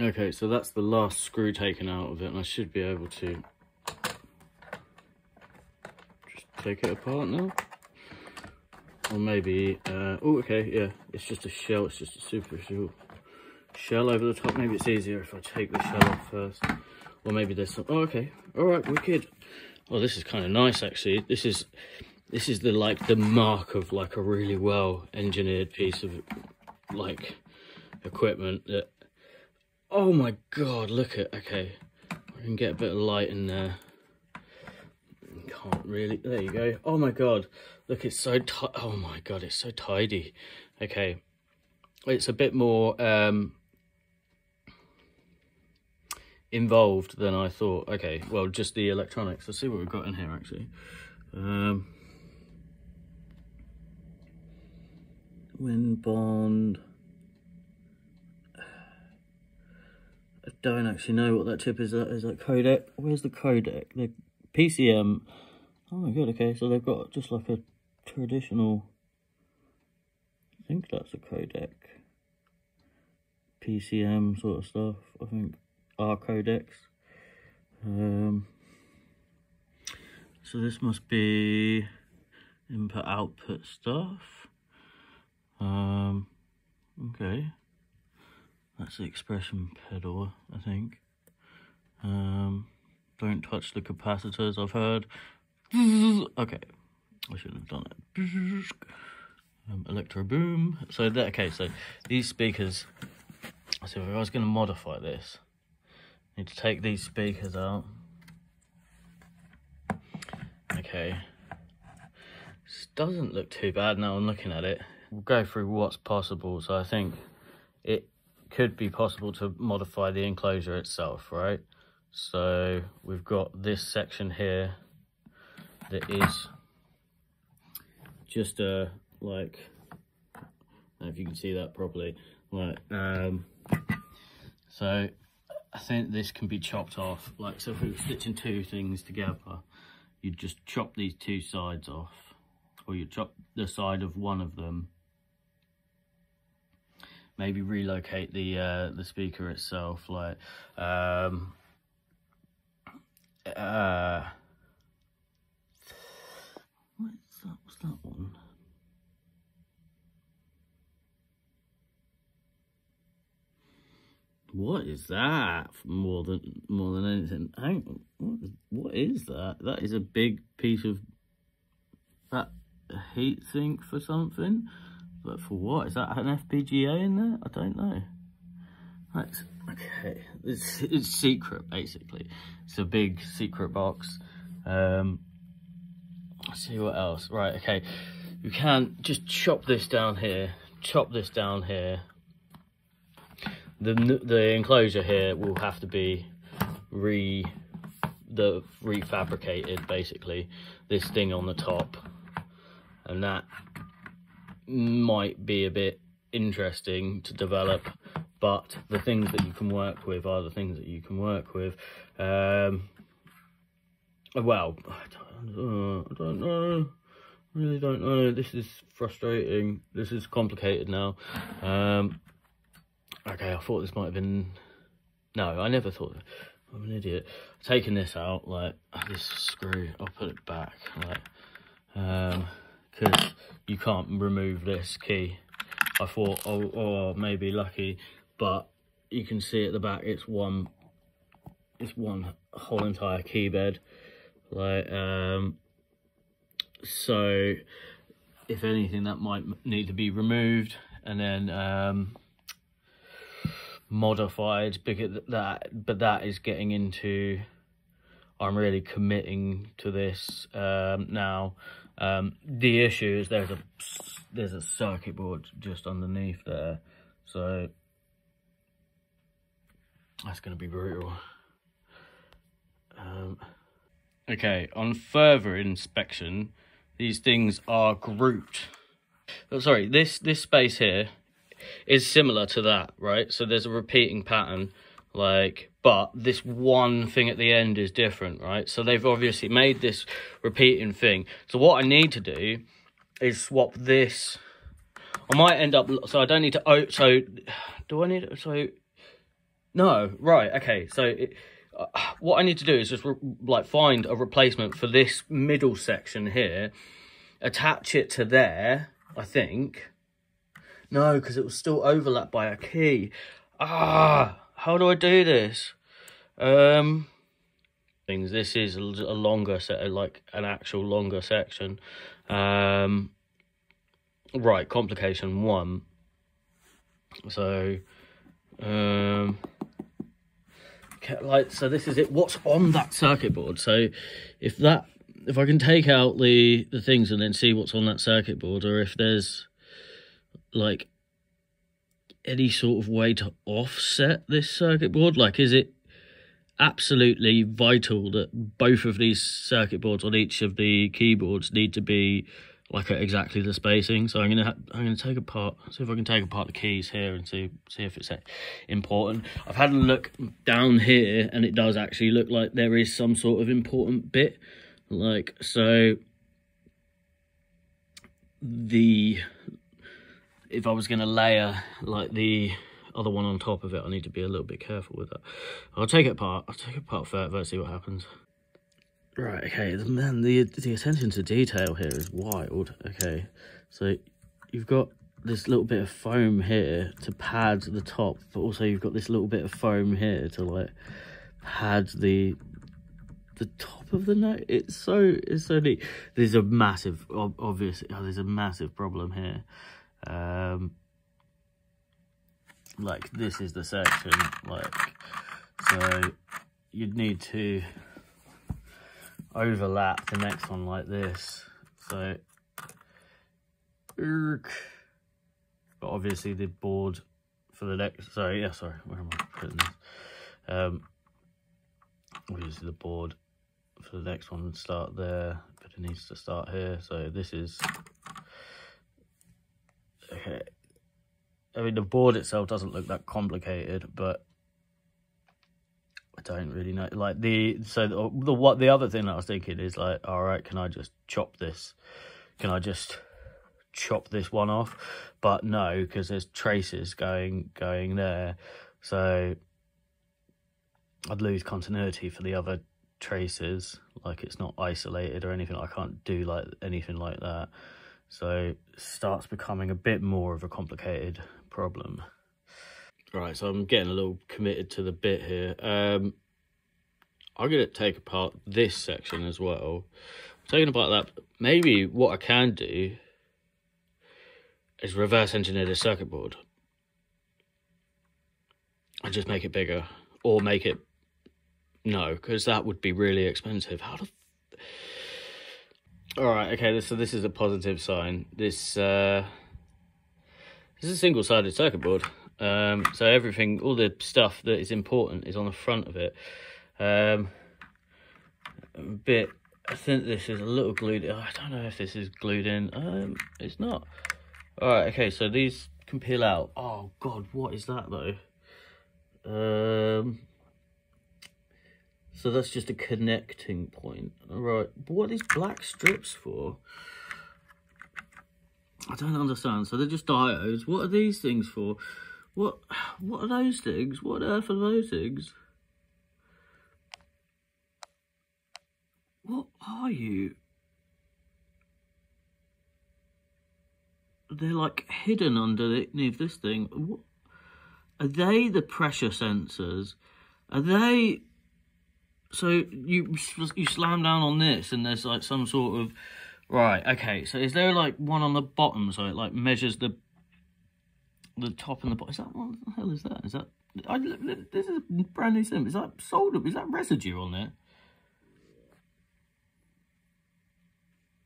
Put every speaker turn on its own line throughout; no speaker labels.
Okay, so that's the last screw taken out of it, and I should be able to just take it apart now. Or maybe, uh, oh, okay, yeah, it's just a shell, it's just a super shell over the top. Maybe it's easier if I take the shell off first. Or maybe there's some, oh, okay, all right, wicked. Oh, this is kind of nice, actually. This is, this is the, like, the mark of, like, a really well engineered piece of, like, equipment that Oh my god, look at, okay. I can get a bit of light in there. Can't really, there you go. Oh my god, look, it's so, oh my god, it's so tidy. Okay, it's a bit more um, involved than I thought. Okay, well, just the electronics. Let's see what we've got in here, actually. Um, Winbond. I don't actually know what that chip is. That is that codec. Where's the codec? The PCM. Oh my god. Okay, so they've got just like a traditional. I think that's a codec. PCM sort of stuff. I think R codecs. Um. So this must be input output stuff. Um. Okay. That's the expression pedal, I think. Um, don't touch the capacitors, I've heard. Okay, I shouldn't have done it. Um, ElectroBOOM. So that okay. So these speakers. So if I was going to modify this, I need to take these speakers out. Okay. This doesn't look too bad now I'm looking at it. We'll go through what's possible. So I think it could be possible to modify the enclosure itself, right? So we've got this section here that is just a, like, if you can see that properly, like, um, so I think this can be chopped off, like, so if we were stitching two things together, you'd just chop these two sides off, or you chop the side of one of them maybe relocate the uh, the speaker itself, like um, uh, what's that? What's that one? What is that? More than more than anything. Hang on. What is, what is that? That is a big piece of that heat sink for something. But for what? Is that an FPGA in there? I don't know. That's okay. It's, it's secret, basically. It's a big secret box. Um, let's see what else. Right, okay. You can just chop this down here. Chop this down here. The the enclosure here will have to be re the refabricated basically this thing on the top and that might be a bit interesting to develop but the things that you can work with are the things that you can work with. Um, well I don't, I don't know. Really don't know. This is frustrating. This is complicated now. Um, okay I thought this might have been no I never thought I'm an idiot. Taking this out like this screw I'll put it back like um you can't remove this key. I thought, oh, oh, maybe lucky, but you can see at the back it's one, it's one whole entire key bed. Like, um, so if anything, that might need to be removed and then um, modified because that, but that is getting into. I'm really committing to this um, now um, the issue is there's a there's a circuit board just underneath there, so that's going to be brutal. Um, okay, on further inspection, these things are grouped. Oh, sorry, this this space here is similar to that, right? So there's a repeating pattern, like but this one thing at the end is different, right? So they've obviously made this repeating thing. So what I need to do is swap this. I might end up, so I don't need to, oh, so do I need, so, No, right, okay. So it, uh, what I need to do is just like find a replacement for this middle section here, attach it to there, I think. No, because it was still overlapped by a key. Ah, how do I do this? Um, things. This is a longer set, like an actual longer section. Um, right, complication one. So, um, like so this is it what's on that circuit board so if that if i can take out the the things and then see what's on that circuit board or if there's like any sort of way to offset this circuit board like is it absolutely vital that both of these circuit boards on each of the keyboards need to be like at exactly the spacing. So I'm gonna I'm gonna take apart, see if I can take apart the keys here and see see if it's uh, important. I've had a look down here, and it does actually look like there is some sort of important bit. Like so, the if I was gonna layer like the other one on top of it, I need to be a little bit careful with that. I'll take it apart. I'll take it apart first, see what happens. Right, okay, man, the, the attention to detail here is wild. Okay, so you've got this little bit of foam here to pad the top, but also you've got this little bit of foam here to like pad the the top of the note. It's so it's so neat. There's a massive, obviously, oh, there's a massive problem here. Um, like this is the section, like so you'd need to overlap the next one like this. So, but obviously the board for the next, sorry, yeah, sorry, where am I putting this? Um, obviously the board for the next one would start there, but it needs to start here. So this is, I mean, the board itself doesn't look that complicated, but I don't really know. Like the so the, the what the other thing that I was thinking is like, all right, can I just chop this? Can I just chop this one off? But no, because there's traces going going there, so I'd lose continuity for the other traces. Like it's not isolated or anything. I can't do like anything like that. So starts becoming a bit more of a complicated problem. Right, so I'm getting a little committed to the bit here. Um, I'm going to take apart this section as well. Taking apart that, maybe what I can do is reverse engineer the circuit board. And just make it bigger. Or make it... No, because that would be really expensive. How the... Alright, okay, so this is a positive sign. This, uh... This is a single-sided circuit board. Um, so everything, all the stuff that is important is on the front of it. Um, a bit, I think this is a little glued in. I don't know if this is glued in. Um, it's not. All right, okay, so these can peel out. Oh God, what is that though? Um, so that's just a connecting point. All right, but what are these black strips for? I don't understand. So they're just diodes. What are these things for? What what are those things? What on earth are those things? What are you? They're like hidden underneath this thing. What? Are they the pressure sensors? Are they... So you you slam down on this and there's like some sort of... Right, okay, so is there like one on the bottom so it like measures the the top and the bottom. Is that what the hell is that? Is that I, this is a brand new synth. Is that solder? Is that residue on there?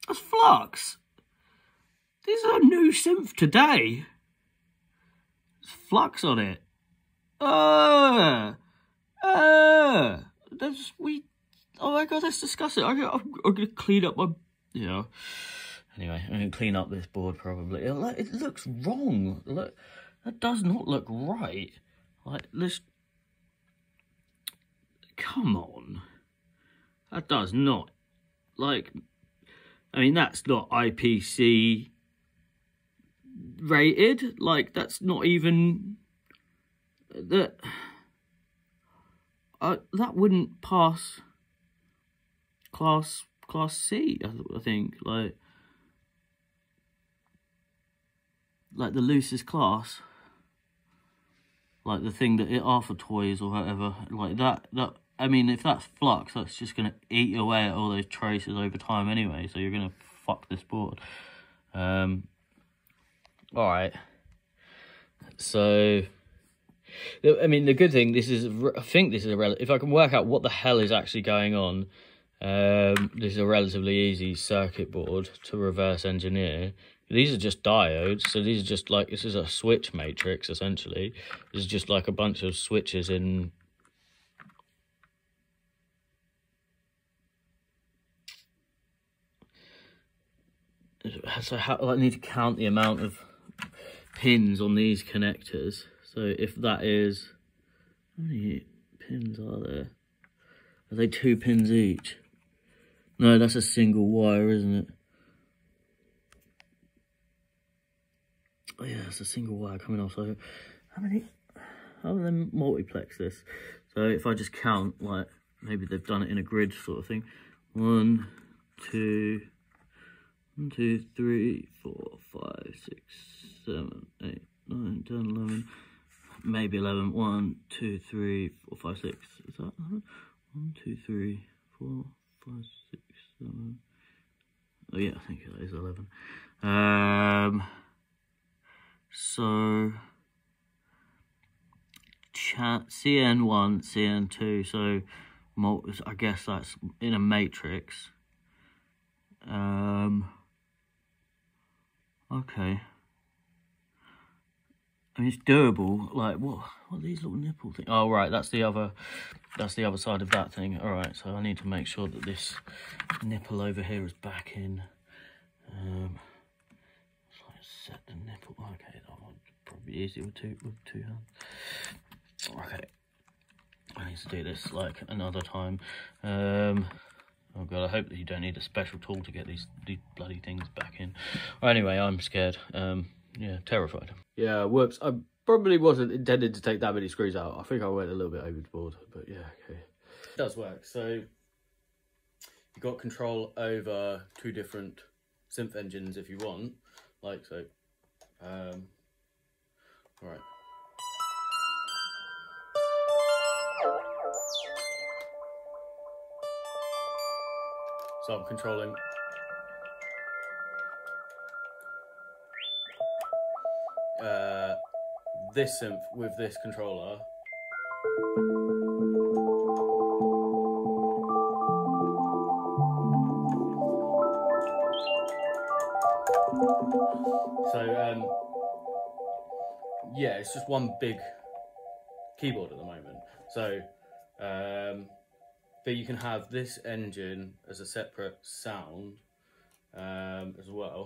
That's flux. This is a new synth today. There's flux on it. Uh, uh, that's we. Oh my god, let's discuss it. I, I'm, I'm gonna clean up my, you know. Anyway, I'm gonna clean up this board probably. It, it looks wrong. Look, that does not look right. Like, let's... Come on. That does not... Like, I mean, that's not IPC rated. Like, that's not even... That... uh, that wouldn't pass class class C. I, I think like like the loosest class, like the thing that it are for toys or whatever, like that that. I mean, if that's flux, that's just gonna eat away at all those traces over time anyway. So you're gonna fuck this board. Um. All right. So I mean, the good thing, this is, I think this is a, rel if I can work out what the hell is actually going on, um, this is a relatively easy circuit board to reverse engineer. These are just diodes, so these are just like, this is a switch matrix, essentially. This is just like a bunch of switches in... So how, I need to count the amount of pins on these connectors. So if that is, how many pins are there? Are they two pins each? No, that's a single wire, isn't it? Oh yeah, it's a single wire coming off. So how many, how do they multiplex this? So if I just count, like, maybe they've done it in a grid sort of thing. One, two, one, two, three, four, five, six, seven, eight, nine, ten, eleven maybe 11. 1, 2, 3, 4, 5, 6. Is that 11? 1, 2, 3, 4, 5, 6, 7. Oh, yeah, I think that is 11. Um, so, CN1, CN2. So, I guess that's in a matrix. Um, okay. I mean, it's durable. Like, what? What are these little nipple things? Oh, right, that's the other, that's the other side of that thing. All right, so I need to make sure that this nipple over here is back in. Um, so set the nipple. Okay, that would probably easier with two with two hands. Okay, I need to do this like another time. Um, oh god, I hope that you don't need a special tool to get these these bloody things back in. Well, anyway, I'm scared. Um, yeah, terrified.
Yeah, whoops. I probably wasn't intended to take that many screws out. I think I went a little bit overboard, but yeah, okay.
It does work. So you've got control over two different synth engines if you want, like so. Um, all right. So I'm controlling uh, this synth with this controller. So, um, yeah, it's just one big keyboard at the moment. So, um, but you can have this engine as a separate sound um, as well.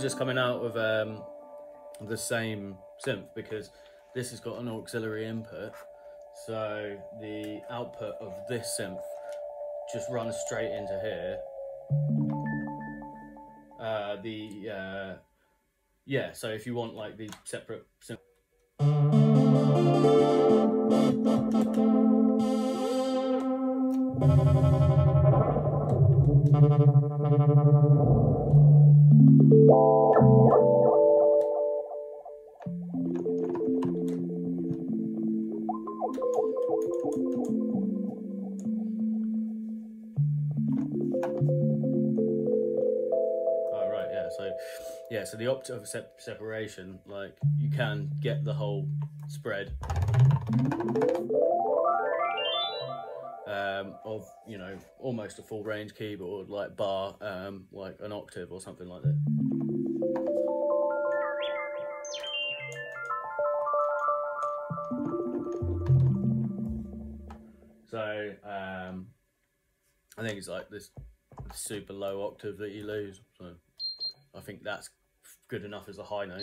Just coming out of um, the same synth because this has got an auxiliary input. So the output of this synth just runs straight into here. Uh, the, uh, yeah, so if you want like the separate synth. Oh, right, Oh, yeah, so yeah, so the sep separation, like you can get the whole spread um, of you know almost a full range keyboard like bar um, like an octave or something like that. So um, I think it's like this super low octave that you lose. So I think that's good enough as a high note.